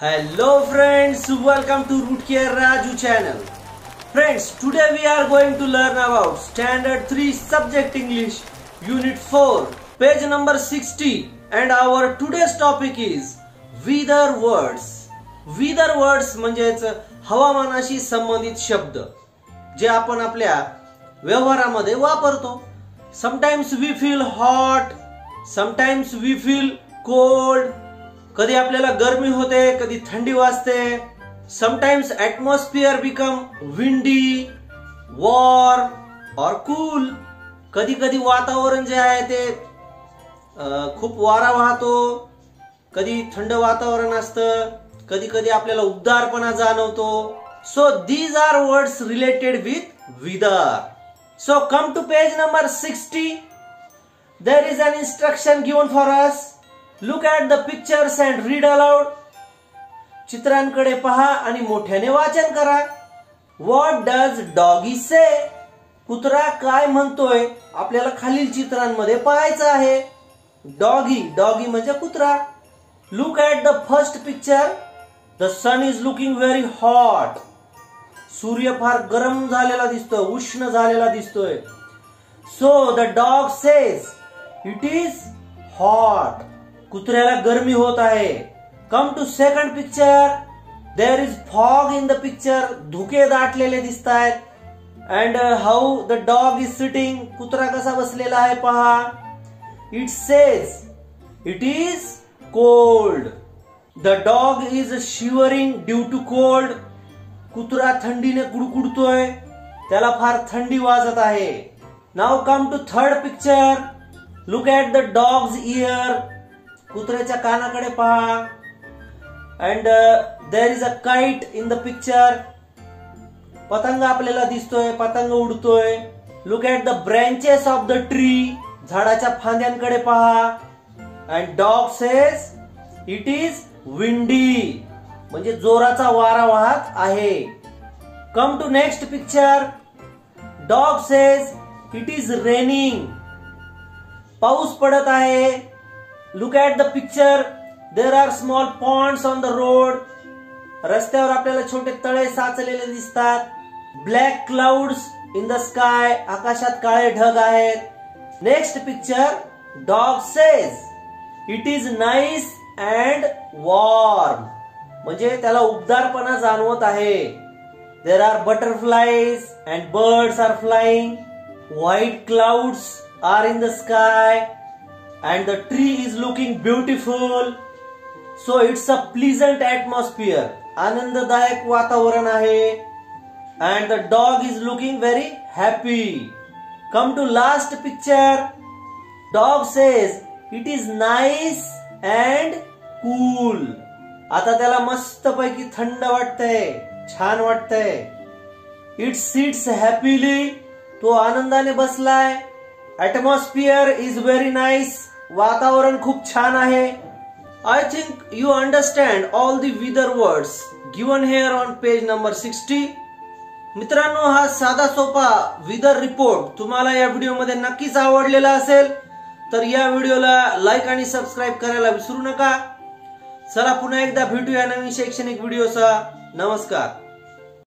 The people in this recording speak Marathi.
Hello friends, welcome to Root Care Raju channel. Friends, today we are going to learn about Standard 3 Subject English, Unit 4, page number 60 and our today's topic is Weather Words. Weather Words म्हणजेच हवामानाशी संबंधित शब्द जे आपण आपल्या व्यवहारामध्ये वापरतो sometimes we feel hot sometimes we feel cold कधी आपल्याला गर्मी होते कधी थंडी वाजते. Sometimes atmosphere become windy warm और कूल कधी कधी वातावरण जे आहे ते खूप वारा वाहतो. कधी थंड वातावरण असतं. कधी कधी आपल्याला उबदारपणा जाणवतो. So these are words related with weather so come to page number sixty there is an instruction given for us look at the pictures and read aloud चित्रांकडे पहा आणि मोठ्याने वाचन करा. व्हॉट डज डॉगी से कुत्रा काय म्हणतोय? आपल्याला खालील चित्रांमध्ये पाहायचं आहे. डॉगी डॉगी म्हणजे कुत्रा. Look at the first picture the sun is looking very hot सूर्य फार गरम झालेला दिसतोय उष्ण झालेला दिसतोय. So the dog says it is hot कुत्र्याला गरमी होत आहे. Come to second picture there is fog in the picture धुके दाटलेले दिसत आहेत and how the dog is sitting कुत्रा कसा बसलेला आहे पहा. It says it is cold the dog is shivering due to cold कुत्रा थंडीने कुडकुडतोय. त्याला फार थंडी वाजत आहे. Now come to third picture look at the dog's ear कुत्र्याच्या कानाकडे पहा. And there is a kite in the picture पतंग आपल्याला दिसतोय पतंग उडतोय. Look at the branches of the tree झाडाच्या फांद्यांकडे पहा. And dog says it is windy म्हणजे जोराचा वारा वाहत आहे. Come to next picture dog says it is raining पाऊस पडत आहे. Look at the picture there are small ponds on the road रस्त्यावर आपल्याला छोटे तळे साचलेले दिसतात. Black clouds in the sky आकाशात काळे ढग आहेत. Next picture dog says it is nice and warm म्हणजे त्याला उबदारपणा जाणवत आहे. There are butterflies and birds are flying white clouds are in the sky and the tree is looking beautiful so it's a pleasant atmosphere आनंददायक वातावरण आहे and the dog is looking very happy come to last picture dog says it is nice and cool आता त्याला मस्तपैकी थंड वाटतंय छान वाटतंय. इट सीट्स हॅपीली तो आनंदाने बसलाय. ऍटमॉस्फिअर इज व्हेरी नाईस वातावरण खूप छान आहे. I think you understand all the weather words given here on page number sixty मित्रांनो हा साधा सोपा विदर रिपोर्ट तुम्हाला या व्हिडिओमध्ये नक्कीच आवडलेला असेल तर या व्हिडिओला लाईक आणि सबस्क्राईब करायला विसरू नका. चला पुन्हा एकदा भेटूया नवीन शैक्षणिक व्हिडिओचा नमस्कार.